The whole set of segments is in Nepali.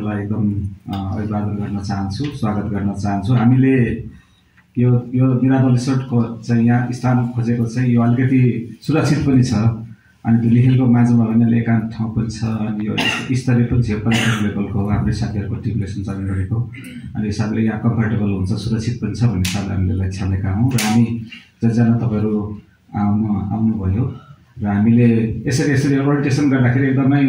लाई एकदम अभिवादन गर्न चाहन्छु स्वागत गर्न चाहन्छु। हामीले यो यो बिरादल रिसोर्टको चाहिँ यहाँ स्थान खोजेको चाहिँ यो अलिकति सुरक्षित पनि छ। अनि त्यो लेखेको माझमा भन्नाले एकान्त ठाउँ पनि छ अनि यो स्तरीय पनि पर्यटन लेभलको हाम्रै साथीहरूको टिमले सञ्चालन गरेको अनि यो यहाँ कम्फर्टेबल हुन्छ सुरक्षित पनि छ भन्ने हिसाबले हामीले यसलाई छानेका हौँ। र हामी जतिजना तपाईँहरू आउनु आउनुभयो र हामीले यसरी यसरी ओरिएन्टेसन गर्दाखेरि एकदमै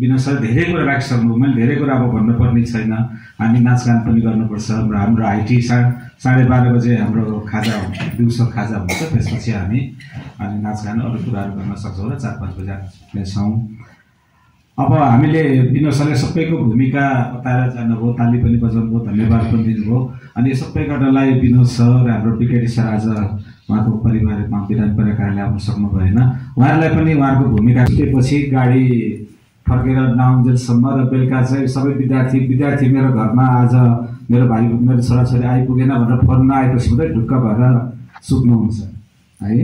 विनोद धेरै कुरा राखिसक्नु मैले धेरै कुरा अब भन्नुपर्ने छैन। हामी नाचगान पनि गर्नुपर्छ। र हाम्रो आइटी सा साढे बाह्र बजे हाम्रो खाजा दिउँसो खाजा हुन्छ। त्यसपछि हामी अनि नाचगान अरू कुराहरू गर्न सक्छौँ र चार पाँच बजी हुनेछौँ अब हामीले विनोद सरले सबैको भूमिका बताएर जानुभयो ताली पनि बजाउनु भयो धन्यवाद पनि दिनुभयो। अनि सबै गर्नलाई विनोद सर हाम्रो ब्रिगेडी सर आज उहाँको परिवारमा बिरामी परेका कारणले आउन सक्नु भएन। उहाँहरूलाई पनि उहाँको भूमिका छुटेपछि गाडी फर्केर नआउन्जेलसम्म र बेलुका चाहिँ सबै विद्यार्थी विद्यार्थी मेरो घरमा आज मेरो भाइ मेरो छोराछोरी आइपुगेन भनेर फोन नआएपछि मात्रै ढुक्क भएर सुत्नुहुन्छ। है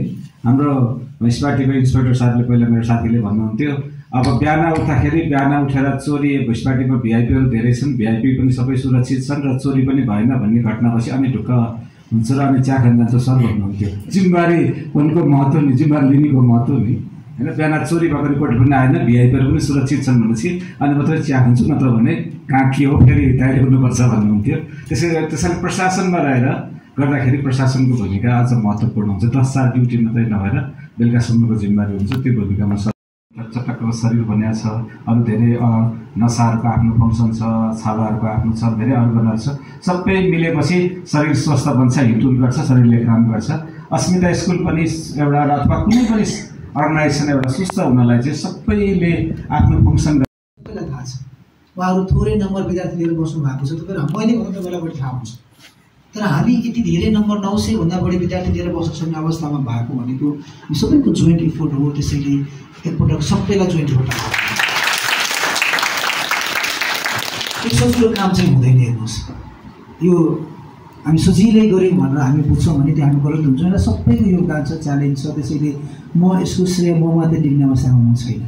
हाम्रो म्युनिसिपालिटीको इन्सपेक्टर साहबले पहिला मेरो साथीले भन्नुहुन्थ्यो अब बिहान उठ्दाखेरि बिहान उठेर चोरी म्युनिसिपालिटीमा भिआइपीहरू धेरै छन्। भिआइपी पनि सबै सुरक्षित छन् र चोरी पनि भएन भन्ने घटनापछि अनि ढुक्क हुन्छ र अनि चिया खान जान्छ सर भन्नुहुन्थ्यो जिम्मेवारी उनको महत्त्व नि जिम्मेवारी लिनेको महत्त्व नि। होइन बिहान चोरी भएको रिपोर्ट पनि आएन भिआइपीहरू पनि सुरक्षित छन् भनेपछि अनि मात्रै चिया खान्छु नत्र भने कहाँ के हो फेरि तयारी हुनुपर्छ भन्नुहुन्थ्यो। त्यसै त्यसैले प्रशासनमा रहेर गर्दाखेरि प्रशासनको भूमिका अझ महत्त्वपूर्ण हुन्छ। दस चार ड्युटी मात्रै नभएर बेलुकासम्मको जिम्मेवारी हुन्छ त्यो भूमिकामा सर चटक्क शरीर बनिया छ अरू धेरै नसाहरूको आफ्नो फङ्सन छ छालाहरूको आफ्नो छ धेरै अर्गनहरू छ। सबै मिलेपछि शरीर स्वस्थ बन्छ हिँडुल गर्छ शरीरले काम गर्छ। अस्मिता स्कुल पनि एउटा अथवा कुनै पनि अर्गनाइजेसन एउटा सुस्थ हुनलाई चाहिँ सबैले आफ्नो फङ्सन थाहा छ। उहाँहरू थोरै नम्बर विद्यार्थी लिएर बस्नु भएको छ तपाईँहरू मैले भन्दा तपाईँलाई बढी थाहा हुन्छ। तर हामी यति धेरै नम्बर नौ सयभन्दा बढी विद्यार्थी लिएर बस्न सक्ने अवस्थामा भएको भनेको सबैको जोइन्ट इफोर्ट हो त्यसैले एकपटक सबैलाई जोइन्ट इफोर्ट यो सजिलो काम चाहिँ हुँदैन हेर्नुहोस्। यो हामी सजिलै गऱ्यौँ भनेर हामी बुझ्छौँ भने त्यो हामी गलत हुन्छ। र सबैको योगदान छ च्यालेन्ज छ त्यसैले म यसको श्रेय म मात्रै लिने अवस्थामा म छैन।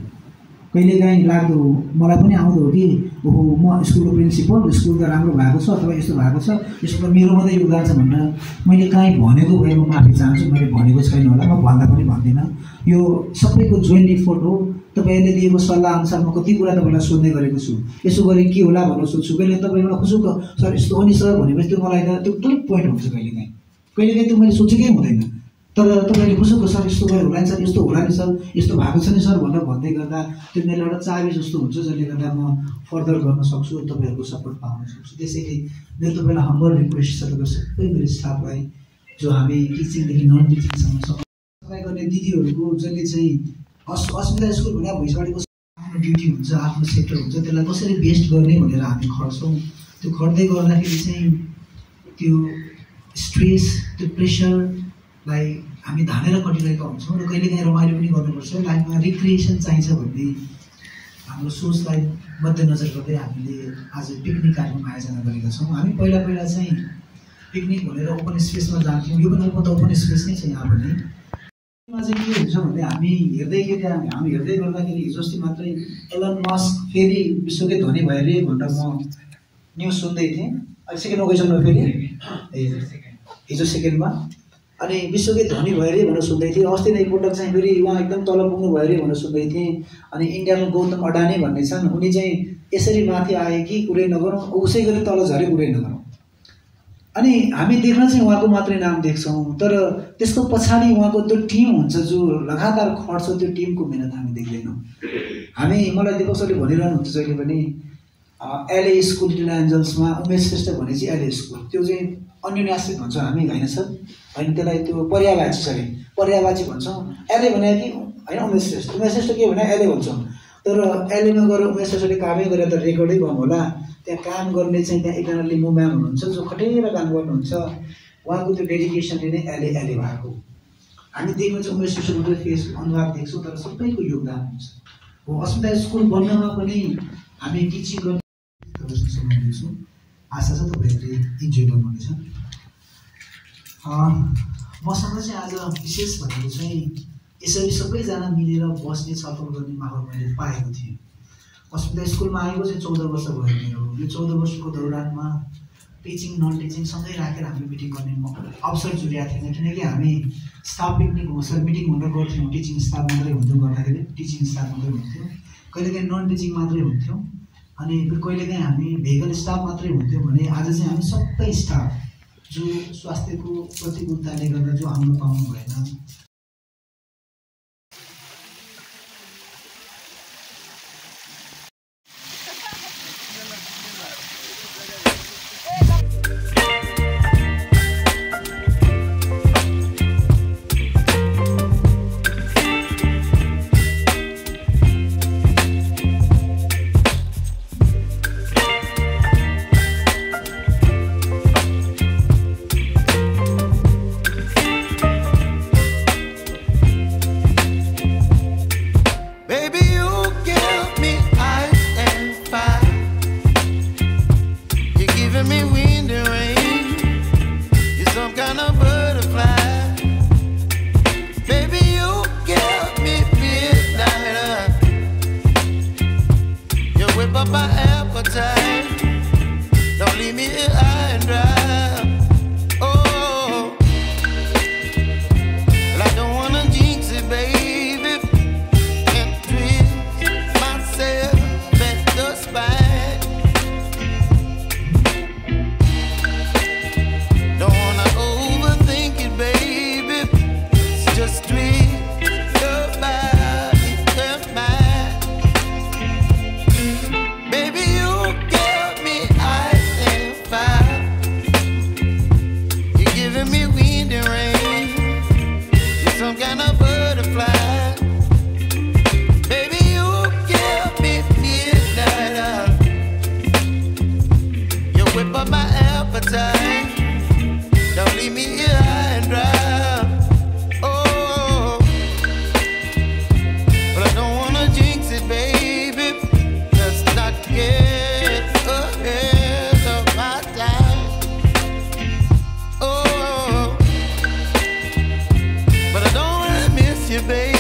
कहिलेकाहीँ लाग्दो हो? मलाई पनि आउँदो हो कि? ओहो म स्कुलको प्रिन्सिपल स्कुल त राम्रो भएको छ अथवा यस्तो भएको छ। यसको मेरो मात्रै योगदान छ भनेर मैले काहीँ भनेको भए म माफी चाहन्छु मैले भनेको छैन होला म भन्दा पनि भन्दिनँ। यो सबैको जोइन्ट इफोर्ट हो। तपाईँहरूले दिएको सल्लाह अनुसार म कति कुरा तपाईँलाई सोध्ने गरेको छु। यसो गरे के होला भनेर सोध्छु। कहिले तपाईँबाट खुसुक सर यस्तो हो नि सर भनेपछि त्यो मलाई त त्यो टुल पोइन्ट हुन्छ कहिलेकाहीँ कहिलेकाहीँ त्यो मैले सोचेकै हुँदैन। तर तपाईँले खुसुक सर यस्तो गयो होला नि सर यस्तो होला नि सर यस्तो भएको छ नि सर भनेर भन्दै गर्दा त्यो मेरो एउटा चाबी जस्तो हुन्छ जसले गर्दा म फर्दर गर्न सक्छु तपाईँहरूको सपोर्ट पाउन सक्छु। त्यसैले मेरो तपाईँलाई हम्बल रिक्वेस्ट छ तपाईँ सबै मेरो स्टाफलाई जो हामी टिचिङदेखि नन टिचिङसम्म सफाइ गर्ने दिदीहरूको जसले चाहिँ अस अस्मिता स्कुल भने भैँसवाडीको आफ्नो ड्युटी हुन्छ आफ्नो सेक्टर हुन्छ त्यसलाई कसरी बेस्ट गर्ने भनेर हामी खट्छौँ त्यो खट्दै गर्दाखेरि चाहिँ त्यो स्ट्रेस त्यो प्रेसरलाई हामी धानेर कटिरहेका हुन्छौँ र कहिलेकाहीँ रमाइलो पनि गर्नुपर्छ। लाइफमा रिक्रिएसन चाहिन्छ भन्ने हाम्रो सोचलाई मध्यनजर गर्दै हामीले आज पिकनिक कार्यक्रम आयोजना गरेका छौँ। हामी पहिला पहिला चाहिँ पिकनिक भनेर ओपन स्पेसमा जान्थ्यौँ। यो पनि ओपन त ओपन स्पेस नै छ यहाँ पनि। चाहिँ के हुन्छ भने हामी हेर्दैखेरि हामी हामी हेर्दै गर्दाखेरि हिजो अस्ति मात्रै एलन मस्क फेरि विश्वकै धनी भयो अरे भनेर म न्युज सुन्दै थिएँ। अहिले सेकेन्डमा गइसक्नु फेरि? ए हिजो सेकेन्डमा? अनि विश्वकै धनी भयो अरे भनेर सुन्दै थिएँ। अस्ति नै एकपटक चाहिँ फेरि उहाँ एकदम तल पुग्नु भयो अरे भनेर सुन्दै थिएँ। अनि इन्डियामा गौतम अडानी भन्ने छन् उनी चाहिँ यसरी माथि आए कि कुरै नगरौँ उसै गरी तल झरे कुरै नगरौँ। अनि हामी देख्न चाहिँ उहाँको मात्रै नाम देख्छौँ तर त्यसको पछाडि उहाँको त्यो टिम हुन्छ जो लगातार खट्छ त्यो टिमको मिहिनेत हामी देख्दैनौँ। हामी मलाई दिपक सरले भनिरहनुहुन्छ जहिले पनि एलए स्कुल लिटिल एन्जल्समा उमेश श्रेष्ठ भने चाहिँ एलए स्कुल त्यो चाहिँ अन्यन्याश्रित भन्छौँ हामी होइन सर? होइन त्यसलाई त्यो पर्यावाची सरी पर्यावाची भन्छौँ। एलए भने कि होइन उमेश श्रेष्ठ। उमेश श्रेष्ठ के भने एलए भन्छौँ। तर एलएमा गएर उमेश श्रेष्ठले कामै गरेर त रेकर्डै भयो होला। त्यहाँ काम गर्ने चाहिँ त्यहाँ एकजना लिम्बू म्याम हुनुहुन्छ जो खटेर काम गर्नुहुन्छ। उहाँको त्यो डेडिकेसनले नै एलए एलए भएको। हामी देख्न चाहिँ उमेश श्रेष्ठको फेस अनुहार देख्छौँ तर सबैको योगदान हुन्छ। हो अस्मिता स्कुल बन्नमा पनि हामी टिचिङ गर्ने आशा छ तपाईँहरूले इन्जोय गर्नुहुनेछ। मसँग चाहिँ आज विशेष भनेको चाहिँ यसरी सबैजना मिलेर बस्ने छलफल गर्ने माहौल मैले पाएको थिएँ। अस्पताल स्कुलमा आएको चाहिँ चौध वर्ष भयो मेरो। यो चौध वर्षको दौरानमा टिचिङ नन टिचिङ सँगै राखेर हामीले मिटिङ गर्ने अवसर जुरेका थिएन। किनकि हामी स्टाफ पिकनिक सर मिटिङ हुँदा गर्थ्यौँ। टिचिङ स्टाफ मात्रै हुन्थ्यो गर्दाखेरि। टिचिङ स्टाफ मात्रै हुन्थ्यो। कहिलेकाहीँ नन टिचिङ मात्रै हुन्थ्यौँ। अनि कहिलेकाहीँ हामी भेहिकल स्टाफ मात्रै हुन्थ्यौँ भने आज चाहिँ हामी सबै स्टाफ जो स्वास्थ्यको प्रतिकूलताले गर्दा जो आउनु पाउनु भएन you, baby.